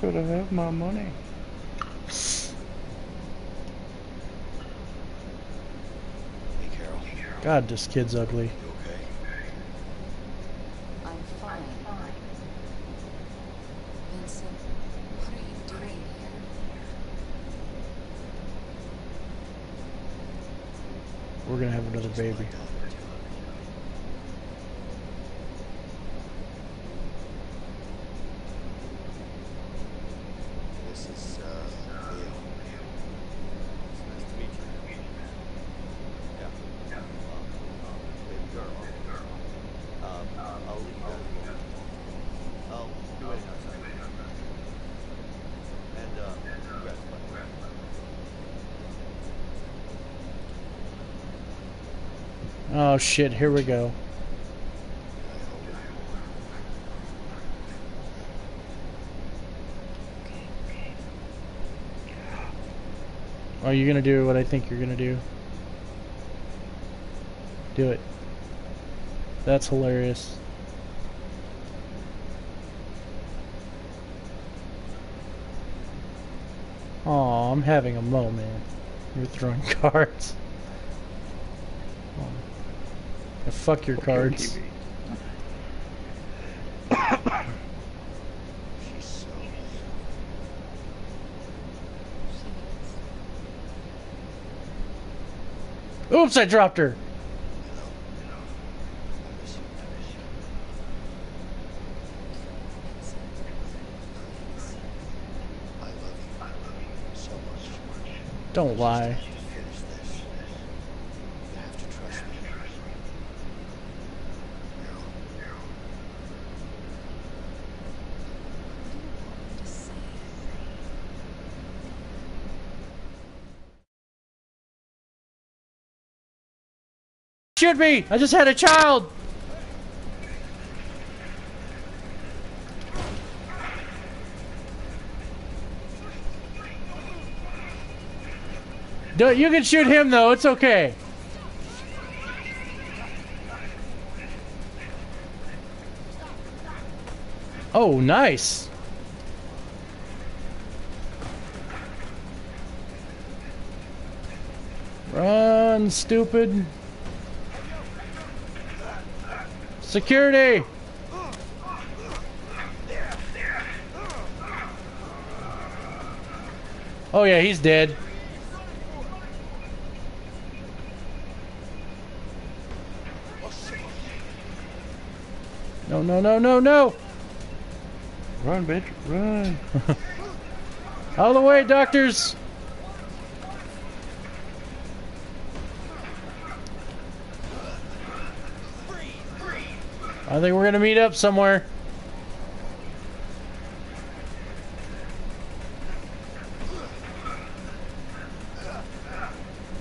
Bitch better have my money. Hey, Carol. God, this kid's ugly. You okay? I'm fine. Vincent, what are you doing here? We're gonna have another baby. This is, uh, Leo. It's nice to meet you. Yeah. Um, um, baby girl. Um, I'll leave you guys alone. I'll be waiting outside. And, uh, congrats, bud. Oh shit, here we go. Are you gonna do what I think you're gonna do? Do it. That's hilarious. Oh, I'm having a moment. You're throwing cards. Yeah, fuck your cards. Oops, I dropped her. Don't miss you. I love you. I love you so much. Don't lie. Finish this. You have to trust me. Carol. Shoot me! I just had a child! No, you can shoot him though, it's okay. Oh, nice. Run, stupid. Security! Oh yeah, he's dead. No, no, no, no, no! Run, bitch, run. Out of the way, doctors! I think we're gonna meet up somewhere.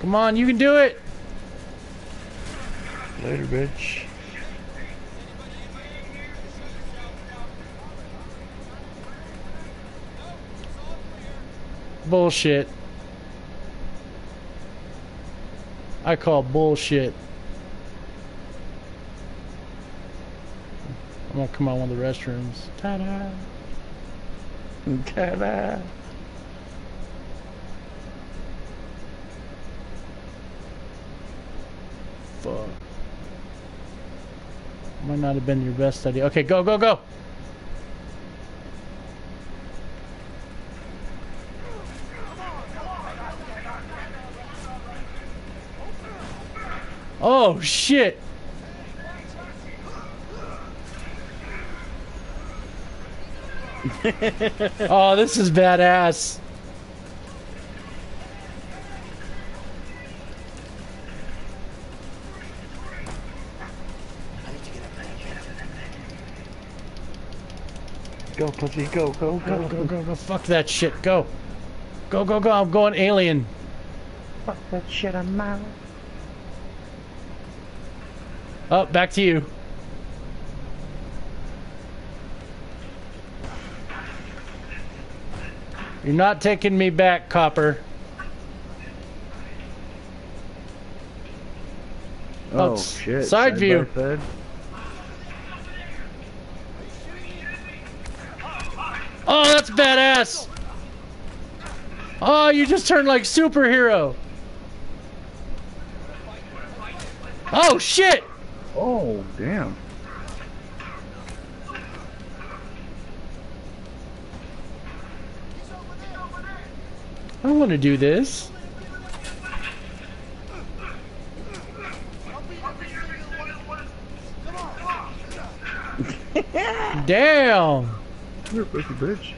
Come on, you can do it! Later, bitch. Bullshit. I call bullshit. I'm gonna come out one of the restrooms. Ta-da! Ta-da. Fuck. Might not have been your best idea. Okay, go, go, go! Oh, shit! Oh, this is badass. I need to get up there. Go, pussy, go, go, Go, go. go, go, go. Fuck that shit. Go. Go, go, go. I'm going alien. Fuck that shit, I'm out. Oh, back to you. You're not taking me back, Copper. Oh, Oh, shit. side by view. side. Oh, that's that's badass. Oh, you just turned like superhero. Oh shit! Oh, damn. I want to do this. Damn! You're a pussy bitch.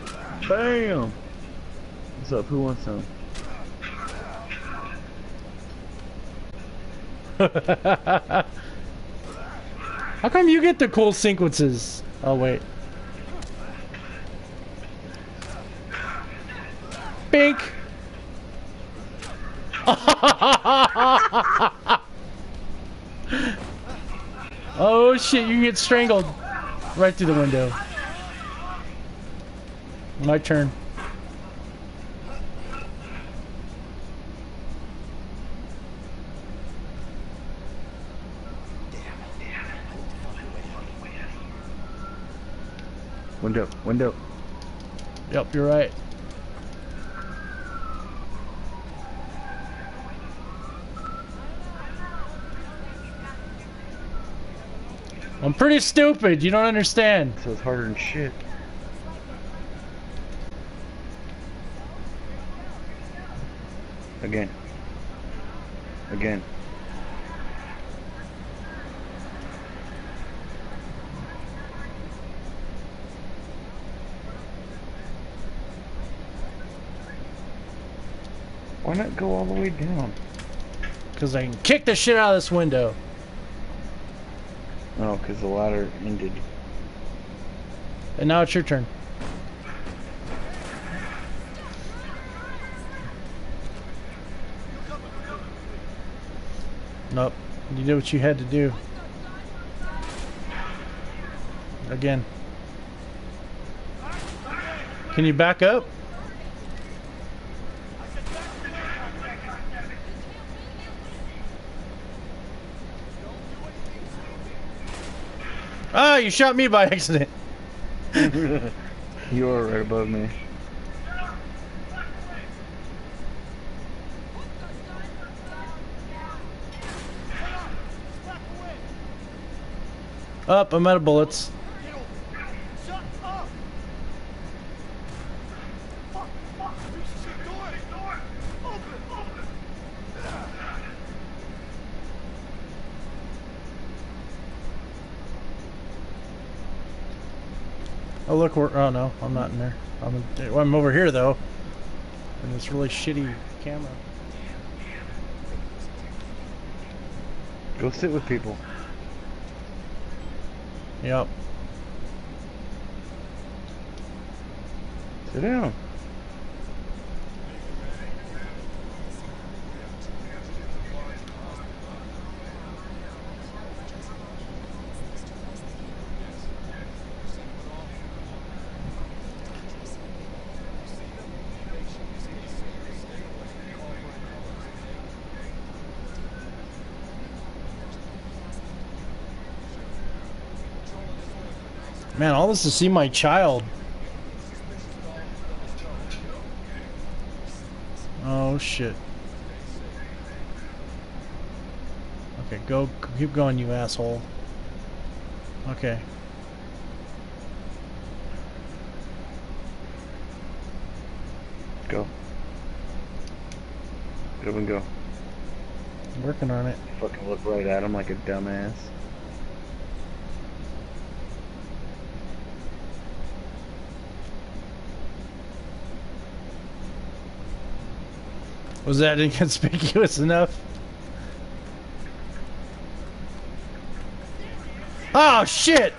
Bam! What's up? Who wants some? How come you get the cool sequences? Oh wait. Bink. oh shit, you can get strangled right through the window. My turn. Window, window. Yep, you're right. I'm pretty stupid. You don't understand. So it's harder than shit. Again. Again. Why not go all the way down? Because I can kick the shit out of this window. Oh, because the ladder ended. And now it's your turn. Nope. You did what you had to do. Again. Can you back up? Ah, you shot me by accident. You are right above me. Up, I'm out of bullets. Shut up! Fuck, fuck, piece of shit, door, door! Open, open! Oh look, we're. Oh no, I'm not in there. I'm. I'm over here though. In this really shitty camera. Go sit with people. Yep. Sit down. Man, all this to see my child. Oh shit. Okay, go. Keep going, you asshole. Okay. Go. Up and go. Working on it. Fucking look right at him like a dumbass. Was that inconspicuous enough? Oh shit!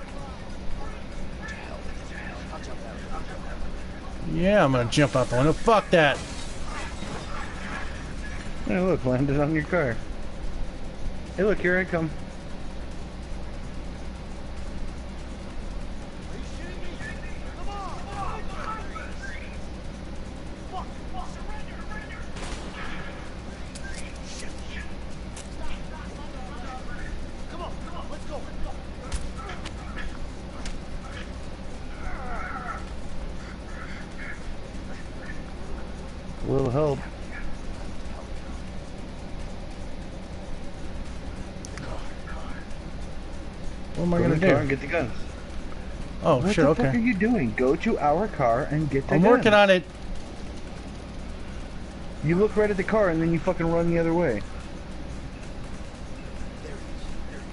Yeah, I'm gonna jump out the window. Fuck that. Hey, look, landed on your car. Hey, look, here I come. Little help. What am I Go gonna to the car and do? get the guns. Oh what shit, the fuck are you doing? Go to our car and get the I'm guns. working on it. You look right at the car and then you fucking run the other way. There it is. There it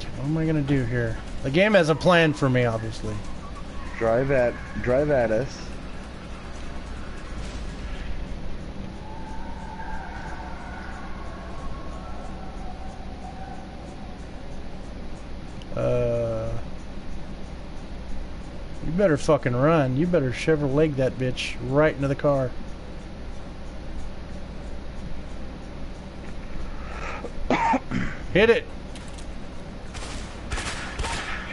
is. What am I gonna do here? The game has a plan for me, obviously. Drive at drive at us. Uh, you better fucking run. You better Chevrolet that bitch right into the car. Hit it.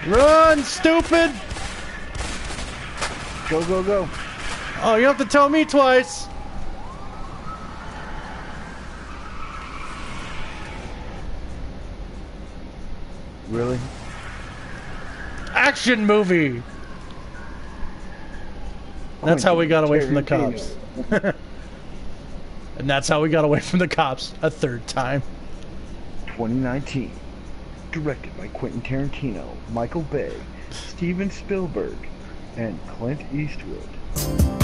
Run, stupid! Go go go. Oh, you have to tell me twice. Really? Action movie. That's how we got away from the cops. and that's how we got away from the cops a third time. 2019. Directed by Quentin Tarantino, Michael Bay, Steven Spielberg, and Clint Eastwood.